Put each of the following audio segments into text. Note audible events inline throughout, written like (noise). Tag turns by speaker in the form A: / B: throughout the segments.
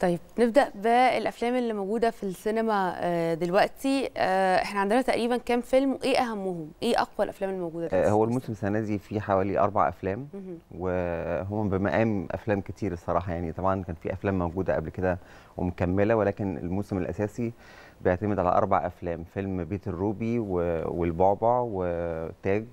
A: طيب نبدأ بالأفلام اللي موجودة في السينما آه، دلوقتي. آه، إحنا عندنا تقريبا كام فيلم؟ وايه أهمهم؟ إيه أقوى الأفلام الموجودة
B: آه،
A: دلوقتي؟
B: هو الموسم السنة دي فيه حوالي أربع
A: أفلام.
B: وهم بمقام أفلام كتير الصراحة. يعني طبعا كان في أفلام موجودة قبل كده ومكملة ولكن الموسم الأساسي بيعتمد على أربع أفلام. فيلم بيت الروبي والبعبع وتاج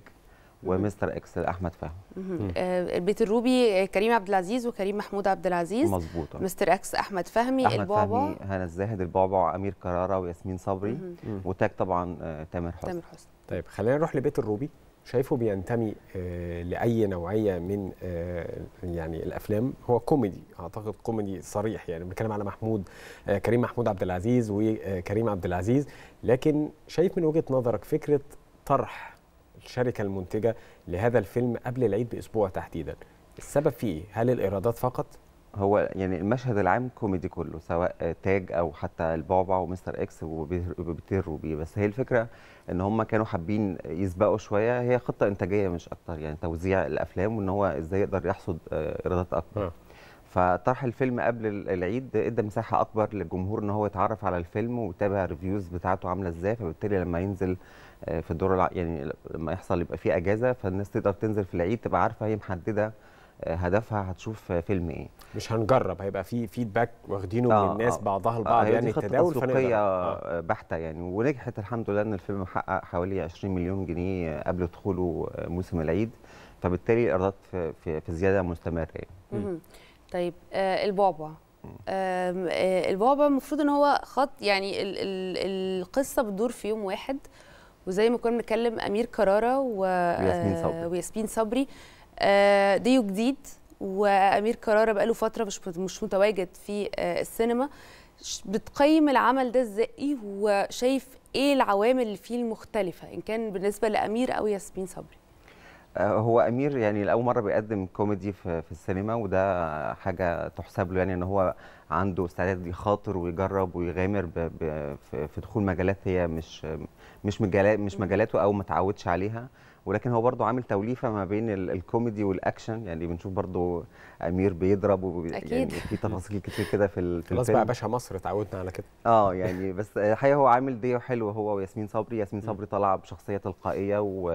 B: ومستر إكس أحمد فهمي.
A: آه، البيت الروبي آه، كريم عبد العزيز وكريم محمود عبد العزيز.
B: مظبوط.
A: مستر إكس أحمد فهمي
B: أحمد
A: البعبع
B: فهمي هنا الزاهد البعبع أمير كرارة وياسمين صبري. وتاج طبعا آه، تامر حسني.
A: تامر حسني.
C: طيب خلينا نروح لبيت الروبي. شايفه بينتمي لأي نوعية من يعني الأفلام؟ هو كوميدي أعتقد كوميدي صريح. يعني بنتكلم على محمود كريم محمود عبد العزيز وكريم عبد العزيز. لكن شايف من وجهة نظرك فكرة طرح الشركة المنتجة لهذا الفيلم قبل العيد بأسبوع تحديدا. السبب فيه إيه؟ هل الإيرادات فقط؟
B: هو يعني المشهد العام كوميدي كله سواء تاج أو حتى البعبع ومستر إكس وبيت وبيت الروبي بس هي الفكرة إن هم كانوا حابين يسبقوا شوية. هي خطة إنتاجية مش أكتر يعني توزيع الأفلام وإن هو إزاي يقدر يحصد آه، إيرادات أكبر.
C: آه.
B: فطرح الفيلم قبل ال- العيد إدى مساحة أكبر للجمهور إن هو يتعرف على الفيلم ويتابع ال reviews بتاعته عاملة إزاي. فبالتالي لما ينزل في الدور الع... يعني لما يحصل يبقى فيه أجازة فالناس تقدر تنزل في العيد تبقى عارفة هي محددة آه، هدفها هتشوف آه، فيلم إيه.
C: مش هنجرب هيبقى في فيدباك واخدينه
B: آه،
C: من الناس
B: آه.
C: بعضها
B: آه،
C: البعض
B: هي
C: يعني التداول
B: تسويقية
C: آه.
B: آه، بحتة يعني ونجحت الحمد لله إن الفيلم حقق حوالي 20 مليون جنيه قبل دخوله آه، موسم العيد. فبالتالي الإيرادات في, في, في زيادة مستمرة يعني.
A: طيب آه البعبع. آه البعبع المفروض إن هو خط يعني ال ال القصة بتدور في يوم واحد. وزي ما كنا بنتكلم أمير كرارة و
B: وياسمين
A: آه،
B: صبري.
A: وياسمين صبري. آه ديو جديد وأمير كرارة بقاله فترة مش مش متواجد في آه السينما. بتقيم العمل ده إزاي؟ وشايف إيه العوامل اللي فيه المختلفة؟ إن كان بالنسبة لأمير أو ياسمين صبري.
B: هو أمير يعني لأول مرة بيقدم كوميدي في, السينما وده حاجة تحسب له يعني إن هو عنده استعداد يخاطر ويجرب ويغامر ب ب في, دخول مجالات هي مش مش مجالات مش مجالاته أو ما تعودش عليها. ولكن هو برضه عامل توليفة ما بين ال- الكوميدي والأكشن. يعني بنشوف برضه أمير بيضرب وبي
A: أكيد.
B: يعني في تفاصيل كتير كده في ال- في
C: خلاص
B: الفيلم.
C: بقى باشا مصر اتعودنا على كده.
B: آه يعني بس الحقيقة هو عامل ديو حلو. هو وياسمين صبري. ياسمين صبري طالعة بشخصية تلقائية و...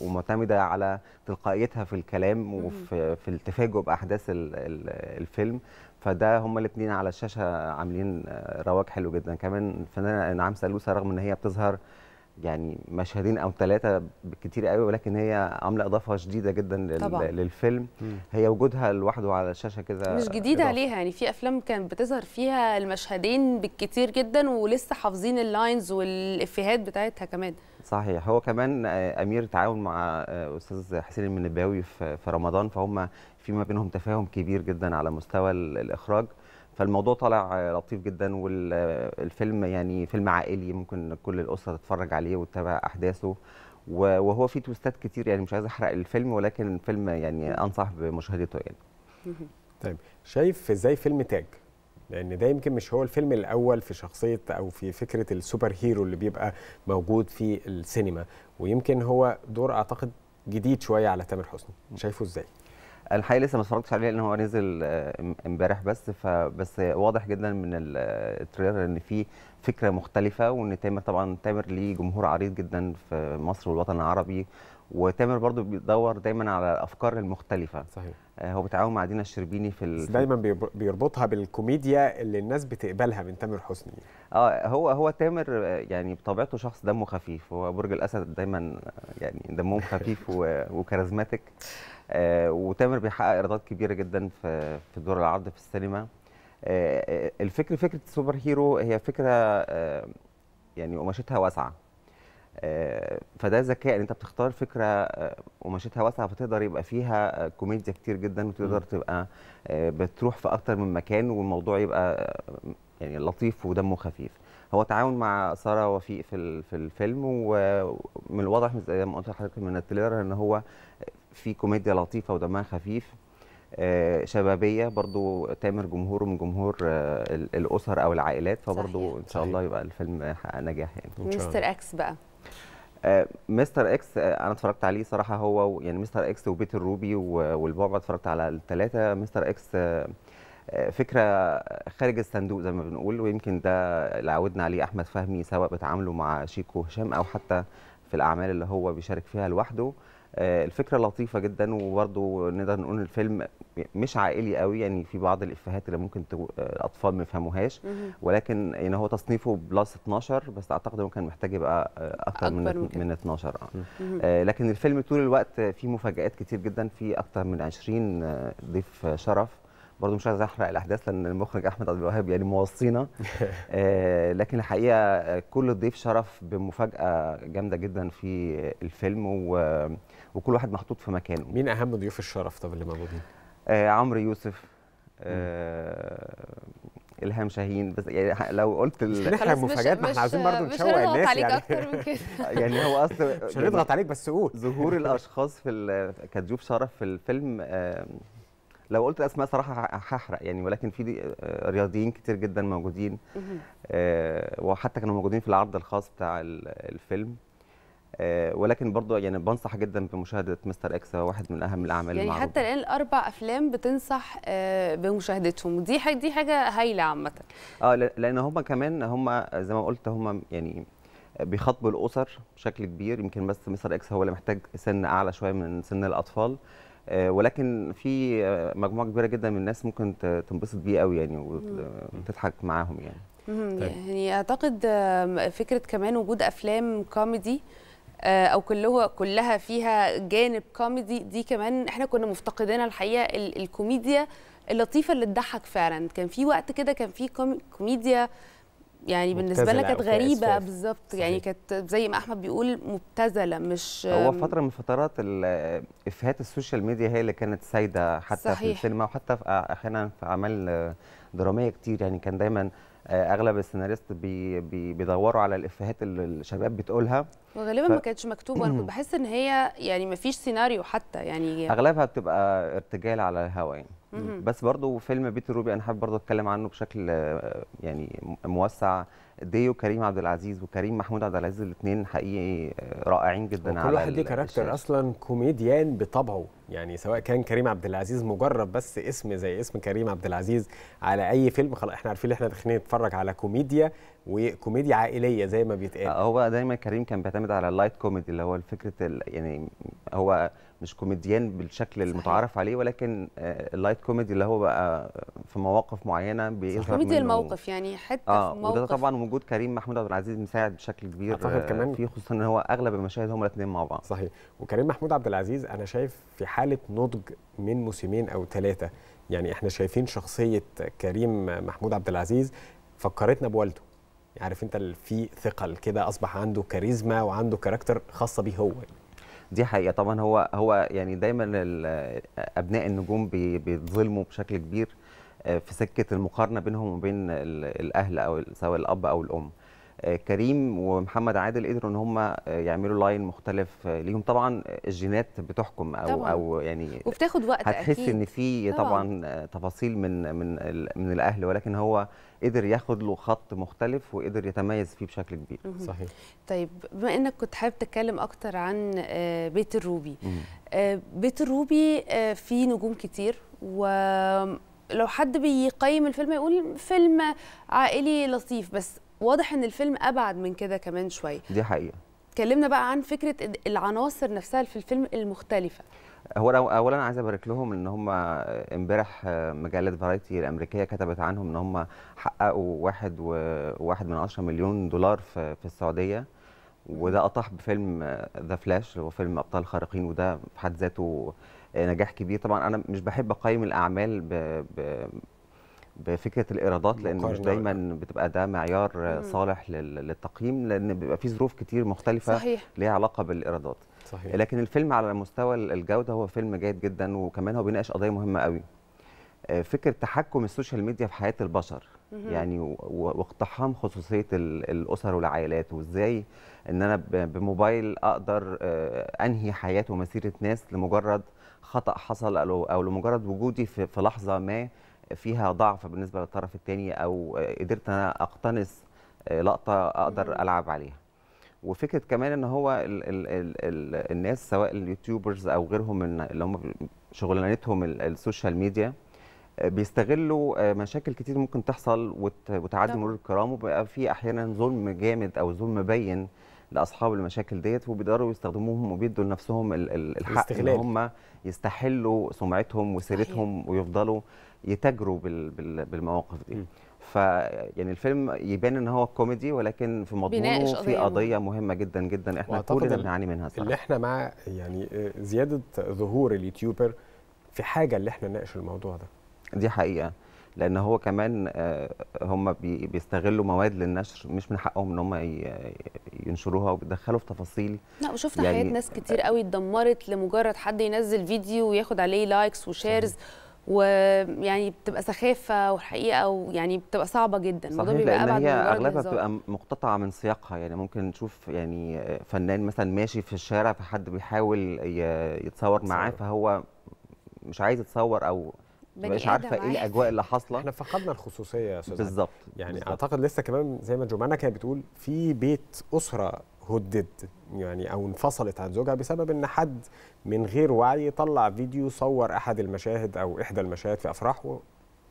B: ومعتمدة على تلقائيتها في الكلام وفي في التفاجؤ بأحداث ال... ال... الفيلم. فده هما الاثنين على الشاشة عاملين آه، رواج حلو جدا. كمان الفنانة انعام سالوسه رغم إن هي بتظهر يعني مشهدين أو ثلاثة بالكتير قوي ولكن هي عاملة إضافة شديدة جدا لل...
A: طبعاً.
B: للفيلم. هي وجودها لوحده على الشاشة كده
A: مش جديدة
B: إضافة.
A: عليها. يعني في أفلام كانت بتظهر فيها المشهدين بالكتير جدا ولسه حافظين اللاينز والإفيهات بتاعتها كمان.
B: صحيح. هو كمان آه، أمير تعاون مع آه، أستاذ حسين المنباوي في في رمضان. فهم في ما بينهم تفاهم كبير جدا على مستوى ال- الإخراج. فالموضوع طالع لطيف جدا والفيلم يعني فيلم عائلي ممكن كل الأسرة تتفرج عليه وتتابع أحداثه. وهو فيه twistات كتير يعني مش عايز أحرق الفيلم ولكن الفيلم يعني أنصح بمشاهدته يعني. (laughs)
C: طيب شايف إزاي فيلم تاج؟ لأن ده يمكن مش هو الفيلم الأول في شخصية أو في فكرة ال super hero اللي بيبقى موجود في السينما. ويمكن هو دور أعتقد جديد شوية على تامر حسني. شايفه إزاي؟
B: الحقيقة لسه ما اتفرجتش عليه لأن هو نزل آه، ام- امبارح بس. فبس واضح جدا من آه، ال trailer إن في فكرة مختلفة وإن تامر طبعا تامر ليه جمهور عريض جدا في مصر والوطن العربي. وتامر برضو بيدور دايما على الأفكار المختلفة.
C: صحيح.
B: آه، هو بيتعاون مع دينا الشربيني في ال-
C: دايما بيرب- بيربطها بالكوميديا اللي الناس بتقبلها من تامر حسني.
B: آه هو هو تامر يعني بطبيعته شخص دمه خفيف. هو برج الأسد دايما يعني دمهم خفيف وكاريزماتيك. وتامر بيحقق إيرادات كبيرة جدا في في دور العرض في السينما. آه، آه، الفكر فكرة ال super hero هي فكرة آه، يعني قماشتها واسعة. آه، فده ذكاء إن أنت بتختار فكرة آه، قماشتها واسعة فتقدر يبقى فيها آه، كوميديا كتير جدا وتقدر تبقى آه، بتروح في أكتر من مكان والموضوع يبقى آه، يعني لطيف ودمه خفيف. هو تعاون مع ساندرا وفيق في في الفيلم ومن الواضح زي ما قلت لحضرتك من ال trailer إن هو في كوميديا لطيفة ودمها خفيف. آه، شبابية برضو تامر جمهوره من جمهور آه، ال- الأسر أو العائلات فبرضو
A: صحيح.
B: إن شاء الله يبقى الفيلم حقق نجاح يعني.
C: الله.
A: مستر إكس بقى.
B: آه، مستر إكس آه، أنا اتفرجت عليه صراحة هو يعني مستر إكس وبيت الروبي والبعبع اتفرجت على الثلاثه مستر إكس آه، آه، فكرة خارج الصندوق زي ما بنقول ويمكن ده اللي عودنا عليه أحمد فهمي سواء بتعامله مع شيكو وهشام أو حتى في الأعمال اللي هو بيشارك فيها لوحده. آه، الفكرة لطيفة جدا وبرضه نقدر نقول الفيلم مش عائلي قوي يعني في بعض الإفيهات اللي ممكن تو- آه، الاطفال ما يفهموهاش. ولكن يعني هو تصنيفه plus 12 بس أعتقد هو كان محتاج يبقى آه، أكتر من
A: أكبر من كده.
B: من 12 آه
A: مهم.
B: آه، لكن الفيلم طول الوقت فيه مفاجآت كتير جدا في أكتر من 20 آه، ضيف شرف برضه مش عايز أحرق الأحداث لأن المخرج أحمد عبد الوهاب يعني موصينا. (laughs) آه، لكن الحقيقة كل ضيف شرف بمفاجأة جامدة جدا في الفيلم و- وكل واحد محطوط في مكانه.
C: مين أهم ضيوف الشرف طب اللي موجودين؟
B: آه، عمرو يوسف آه، إلهام شاهين بس يعني لو قلت
C: مش- مفاجآت ما إحنا عايزين برضه نشوق الناس
A: عليك
C: يعني.
A: أكتر من كده. (laughs) (laughs)
B: يعني هو أصل
C: مش هنضغط عليك بس قول.
B: ظهور الأشخاص في ال- كضيوف شرف في الفيلم آه، لو قلت اسماء صراحة هحرق يعني ولكن في دي- آه، رياضيين كتير جدا موجودين. آه، وحتى كانوا موجودين في العرض الخاص بتاع ال- الفيلم آه، ولكن برضو يعني بنصح جدا بمشاهدة مستر إكس هو واحد من أهم الأعمال
A: يعني
B: المعروفة.
A: حتى الآن الأربع أفلام بتنصح بمشاهدتهم ودي حاجة دي حاجة هايلة
B: عامة آه لأن هم كمان هم زي ما قلت هم يعني بيخاطبوا الأسر بشكل كبير يمكن بس مستر إكس هو اللي محتاج سن أعلى شوية من سن الأطفال ولكن في آه، مجموعة كبيرة جدا من الناس ممكن تنبسط بيه قوي يعني وت- وتضحك معاهم يعني.
C: طيب.
A: يعني أعتقد فكرة كمان وجود أفلام كوميدي آه، أو كله كلها فيها جانب كوميدي دي كمان إحنا كنا مفتقدينها الحقيقة ال- الكوميديا اللطيفة اللي تضحك فعلا كان في وقت كده كان في كومي- كوميديا يعني بالنسبة
C: مبتذلة
A: كانت
C: غريبة.
A: بالظبط. يعني كانت زي ما أحمد بيقول مبتذلة مش
B: هو فترة من فترات ال- إفيهات ال social media هي اللي كانت سايدة حتى في
A: صحيح.
B: السينما وحتى في أحيانا في أعمال درامية كتير يعني كان دايما آه، أغلب السيناريست بي بي بيدوروا على الإفيهات اللي الشباب بتقولها
A: وغالبا
B: ف-
A: ما كانتش مكتوبة أنا كنت بحس إن هي يعني ما فيش سيناريو حتى يعني
B: أغلبها بتبقى ارتجال على الهوا يعني. بس برضو فيلم بيت الروبي أنا حابب برضو أتكلم عنه بشكل آه، يعني موسع. ديو كريم عبد العزيز وكريم محمود عبد العزيز الاثنين حقيقي آه، رائعين جدا
C: وكل واحد ليه
B: character.
C: أصلا كوميديان بطبعه. يعني سواء كان كريم عبد العزيز مجرد بس اسم زي اسم كريم عبد العزيز على أي فيلم خلاص إحنا عارفين إن إحنا داخلين نتفرج على كوميديا وكوميديا عائلية زي ما بيتقال.
B: آه، هو دايما كريم كان بيعتمد على ال light comedy اللي هو فكره ال- يعني هو مش كوميديان بالشكل المتعارف عليه ولكن آه، ال light comedy اللي هو بقى في مواقف معينة بيظهر
A: كوميديا
B: منه-
A: الموقف يعني حتة
B: آه
A: في
B: وده
A: موقف.
B: طبعا وجود كريم محمود عبد العزيز مساعد بشكل كبير
C: أعتقد
B: آه،
C: كمان-
B: فيه خصوصا إن هو أغلب المشاهد هم الاثنين مع بعض.
C: صحيح. وكريم محمود عبد العزيز أنا شايف في حالة نضج من موسمين أو ثلاثة يعني إحنا شايفين شخصية كريم محمود عبد العزيز فكرتنا بوالده. عارف أنت في ثقل كده أصبح عنده كاريزما وعنده character خاصة بيه هو.
B: دي حقيقة طبعا. هو هو يعني دايما أبناء النجوم بي- بيتظلموا بشكل كبير. في سكة المقارنة بينهم وبين ال- الأهل أو سواء الأب أو الأم آه، كريم ومحمد عادل قدروا إن هم آه، يعملوا line مختلف آه، ليهم طبعا الجينات بتحكم أو
A: طبعاً.
B: أو يعني
A: وبتاخد وقت
B: هتحس
A: أكيد
B: إن في
A: طبعاً.
B: طبعا آه، تفاصيل من من ال- من الأهل ولكن هو قدر ياخد له خط مختلف وقدر يتميز فيه بشكل كبير.
C: صحيح
A: طيب بما إنك كنت حابب تتكلم أكتر عن آه، بيت الروبي. آه، بيت الروبي آه، فيه نجوم كتير ولو حد بيقيم الفيلم يقول فيلم عائلي لطيف بس واضح إن الفيلم أبعد من كده كمان شوية.
B: دي حقيقة.
A: اتكلمنا بقى عن فكرة العناصر نفسها في الفيلم المختلفة.
B: هو اولا عايز أبارك لهم إن هم امبارح مجلة فرايتي الأمريكية كتبت عنهم إن هم حققوا واحد وواحد من عشرة مليون دولار في, في السعودية وده أطاح بفيلم ذا فلاش اللي هو فيلم أبطال خارقين وده في حد ذاته نجاح كبير طبعا أنا مش بحب أقيم الأعمال ب, ب بفكرة الإيرادات لأن مش. دايما بتبقى ده معيار
A: مم.
B: صالح لل- للتقييم لأن بيبقى في ظروف كتير مختلفة
A: صحيح
B: ليها علاقة بالإيرادات
C: صحيح
B: لكن الفيلم على مستوى الجودة هو فيلم جيد جدا وكمان هو بيناقش قضية مهمة قوي آه، فكرة تحكم ال social media في حياة البشر. يعني واقتحام خصوصية ال- الأسر والعائلات وإزاي إن أنا بموبايل أقدر آه، أنهي حياة ومسيرة ناس لمجرد خطأ حصل أو أو لمجرد وجودي في في لحظة ما فيها ضعف بالنسبة للطرف الثاني أو قدرت أنا أقتنص آه، لقطة
A: أقدر.
B: ألعب عليها وفكرة كمان إن هو ال ال ال ال الناس سواء ال YouTubers أو غيرهم من اللي هم شغلانتهم ال- ال social media آه، بيستغلوا آه، مشاكل كتير ممكن تحصل وت- وتعدي. مرور الكرام وبيبقى في أحيانا ظلم جامد أو ظلم باين لأصحاب المشاكل ديت وبيقدروا يستخدموهم وبيدوا لنفسهم ال- ال- الحق
C: إن.
B: هم يستحلوا سمعتهم وسيرتهم ويفضلوا يتاجروا بال- بال- بالمواقف دي.
C: م.
B: ف يعني الفيلم يبان إن هو كوميدي ولكن في مضمونه في
A: قضية
B: قضية مهمة جدا جدا.
C: إحنا
B: كلنا بنعاني منها
C: اللي
B: صراحة
C: إحنا مع يعني آه، زيادة ظهور ال YouTuber في حاجة اللي إحنا نناقش الموضوع ده.
B: دي حقيقة. لأن هو كمان آه، هم بي- بيستغلوا مواد للنشر مش من حقهم إن هم ينشروها وبيدخلوا في تفاصيل.
A: لا وشفنا
B: يعني-
A: حياه ناس كتير قوي اتدمرت لمجرد حد ينزل فيديو وياخد عليه likes و shares ويعني بتبقى سخافة والحقيقة ويعني بتبقى صعبة جدا. الموضوع بيبقى أبعد
B: هي
A: من مجرد أغلبها.
B: بتبقى مقتطعة من سياقها. يعني ممكن نشوف يعني فنان مثلا ماشي في الشارع فحد بيحاول يتصور معاه. فهو مش عايز يتصور
A: أو
B: مش
A: عارفة
B: إيه الأجواء اللي حاصلة
C: إحنا فقدنا الخصوصية يا أستاذ.
B: بالظبط
C: يعني
B: بالظبط.
C: أعتقد لسه كمان زي ما جمانه كانت بتقول في بيت أسرة هدد يعني أو انفصلت عن زوجها بسبب إن حد من غير وعي طلع فيديو صور أحد المشاهد أو إحدى المشاهد في افراح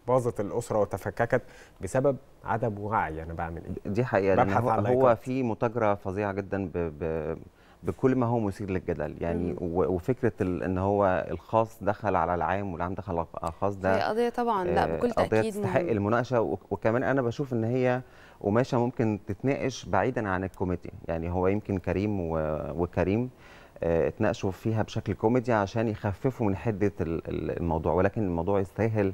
C: باظت الأسرة وتفككت بسبب عدم وعي أنا بعمل إيه
B: دي حقيقة
C: ببحث
B: هو,
C: عن
B: هو. في متاجرة فظيعة جدا ب ب بكل ما هو مثير للجدل. يعني وفكرة إن هو الخاص دخل على العام والعام دخل على الخاص ده
A: هي قضية طبعا لا
B: آه،
A: بكل
B: قضية
A: تأكيد
B: تستحق
A: مهم.
B: المناقشة. وك- وكمان أنا بشوف إن هي قماشة ممكن تتناقش بعيدا عن الكوميديا. يعني هو يمكن كريم وكريم آه، اتناقشوا فيها بشكل كوميدي عشان يخففوا من حدة ال- ال- الموضوع ولكن الموضوع يستاهل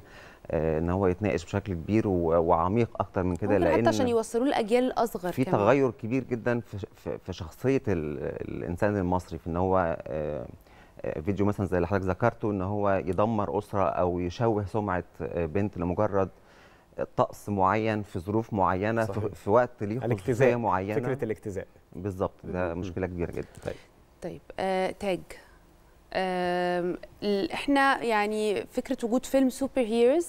B: إن هو يتناقش بشكل كبير وعميق أكتر من كده
A: ممكن حتى
B: لأن
A: عشان يوصلوه لأجيال الاصغر
B: في
A: كمان.
B: تغير كبير جدا في شخصية ال- الإنسان المصري في إن هو آه، آه، فيديو مثلا زي اللي حضرتك ذكرته إن هو يدمر أسرة أو يشوه سمعة آه، بنت لمجرد طقس معين في ظروف معينة في,
C: صحيح.
B: في وقت ليه خصوصية
C: الاجتزاء
B: معينة
C: فكرة الاجتزاء
B: بالظبط ده. مشكلة كبيرة جدا طيب
A: طيب آه، تاج إحنا يعني فكرة وجود فيلم super heroes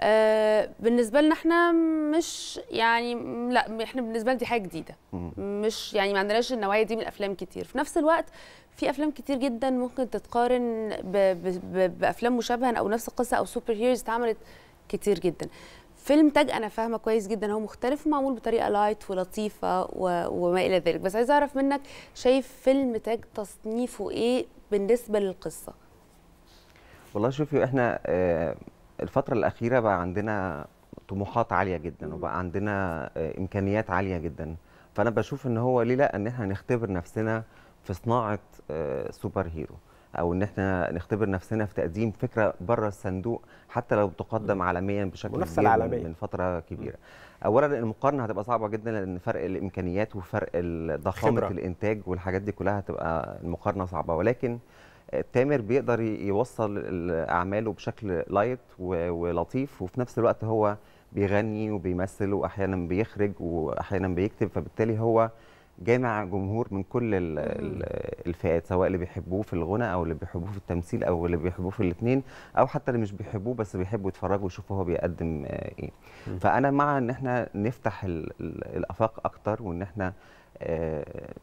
A: آه بالنسبة لنا إحنا مش يعني لا إحنا بالنسبة لنا دي حاجة
B: جديدة.
A: مش يعني ما عندناش النوعيه دي من الأفلام كتير. في نفس الوقت في أفلام كتير جدا ممكن تتقارن ب ب ب بأفلام مشابهة أو نفس القصة أو super heroes اتعملت كتير جدا. فيلم تاج أنا فاهمة كويس جدا. هو مختلف ومعمول بطريقة light ولطيفة و... وما إلى ذلك. بس عايزة أعرف منك شايف فيلم تاج تصنيفه إيه؟ بالنسبة للقصة.
B: والله شوفي إحنا آه، الفترة الأخيرة بقى عندنا طموحات عالية جدا. وبقى عندنا آه، إمكانيات عالية جدا. فأنا بشوف إن هو ليه لأ إن إحنا نختبر نفسنا في صناعة آه، super hero. أو إن إحنا نختبر نفسنا في تقديم فكرة بره الصندوق حتى لو تقدم عالميا بشكل
C: المنافسة
B: كبير من-
C: العالمية.
B: من فترة كبيرة أولا المقارنة هتبقى صعبة جدا لأن فرق الإمكانيات وفرق ال- ضخامة
C: خبرة.
B: الإنتاج والحاجات دي كلها هتبقى المقارنة صعبة ولكن تامر بيقدر يوصل ال- أعماله بشكل لايت ولطيف وفي نفس الوقت هو بيغني وبيمثل واحيانا بيخرج واحيانا بيكتب فبالتالي هو جامع جمهور من كل ال- ال- الفئات سواء اللي بيحبوه في الغنى أو اللي بيحبوه في التمثيل أو اللي بيحبوه في الاثنين أو حتى اللي مش بيحبوه بس بيحبوا يتفرجوا ويشوفوا هو بيقدم آه،
C: إيه.
B: فأنا مع إن إحنا نفتح ال- ال- الأفاق أكتر وإن إحنا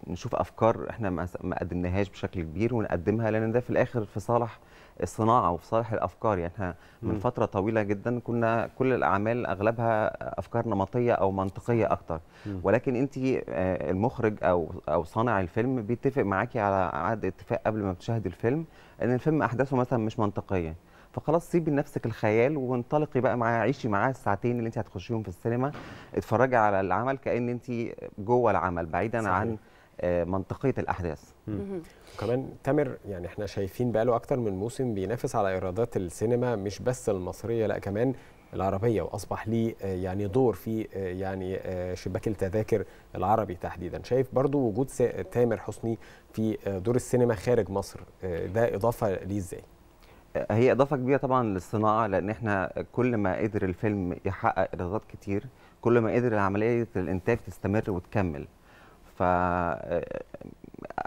B: نشوف أفكار إحنا ما قدمناهاش بشكل كبير ونقدمها لأن ده في الآخر في صالح الصناعة وفي صالح الأفكار يعني إحنا من. فترة طويلة جدا كنا كل الأعمال أغلبها أفكار نمطية أو منطقية
C: أكتر.
B: ولكن أنت المخرج أو أو صانع الفيلم بيتفق معاكي على عقد اتفاق قبل ما بتشاهدي الفيلم إن الفيلم أحداثه مثلا مش منطقية فخلاص سيبي لنفسك الخيال وانطلقي بقى معاه عيشي معاه الساعتين اللي انت هتخشيهم في السينما. اتفرجي على العمل كأن انت جوه العمل بعيدا
C: صحيح.
B: عن آه، منطقية
A: الأحداث.
C: وكمان تامر يعني إحنا شايفين بقاله أكتر من موسم بينافس على إيرادات السينما مش بس المصرية لأ كمان العربية وأصبح ليه آه، يعني دور في آه، يعني شباك التذاكر العربي تحديدا. شايف برضو وجود تامر حسني في دور السينما خارج مصر ده إضافة ليه إزاي؟
B: هي إضافة كبيرة طبعا للصناعة لأن إحنا كل ما قدر الفيلم يحقق إيرادات كتير كل ما قدر عمليه الانتاج تستمر وتكمل. ف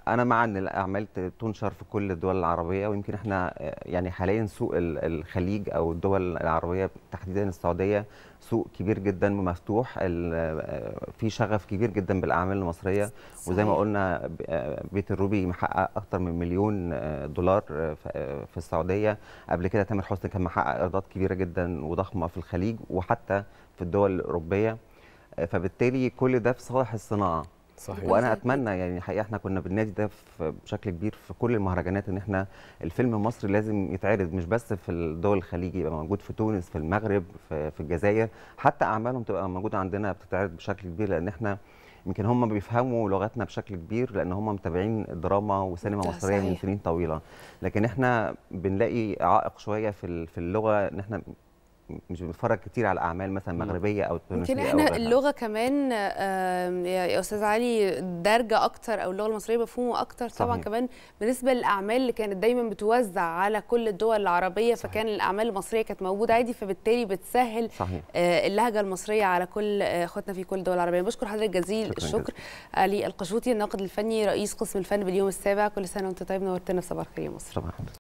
B: أنا مع إن الاعمال تنشر في كل الدول العربية ويمكن إحنا يعني حاليا سوق ال- الخليج أو الدول العربية تحديدا السعودية سوق كبير جدا ومفتوح في شغف كبير جدا بالأعمال المصرية. وزي ما
A: صحيح.
B: قلنا بيت الروبي محقق أكتر من مليون آه، دولار آه، آه، في السعودية. قبل كده تامر حسني كان محقق إيرادات كبيرة جدا وضخمة في الخليج وحتى في الدول الأوروبية. فبالتالي كل ده في صالح الصناعة.
C: صحيح
B: وأنا
A: بالظبط.
B: أتمنى يعني الحقيقة إحنا كنا بالنادي ده في- بشكل كبير في كل المهرجانات إن إحنا الفيلم المصري لازم يتعرض مش بس في الدول الخليج يبقى موجود في تونس في المغرب في, في الجزائر حتى أعمالهم تبقى موجودة عندنا بتتعرض بشكل كبير لأن إحنا يمكن هم بيفهموا لغتنا بشكل كبير لأن هم متابعين دراما وسينما مصرية من. سنين طويلة لكن إحنا بنلاقي عائق شوية في اللغة إن إحنا مش بنتفرج كتير على اعمال مثلا مغربية أو تونسية
A: يمكن
B: أو
A: إحنا
B: غيرها.
A: اللغة كمان يا أستاذ علي دارجة أكتر أو اللغة المصرية مفهومه أكتر طبعا
B: صحيح.
A: كمان بالنسبة للأعمال اللي كانت دايما بتوزع على كل الدول العربية
C: صحيح.
A: فكان الأعمال المصرية كانت موجودة عادي فبالتالي بتسهل
B: صحيح.
A: آه، اللهجة المصرية على كل آه، أخواتنا في كل الدول العربية. بشكر حضرتك جزيل الشكر. علي القشوطي الناقد الفني رئيس قسم الفن باليوم السابع. كل سنة وأنت طيب نورتنا في صباح الخير يا مصر.
B: طبعا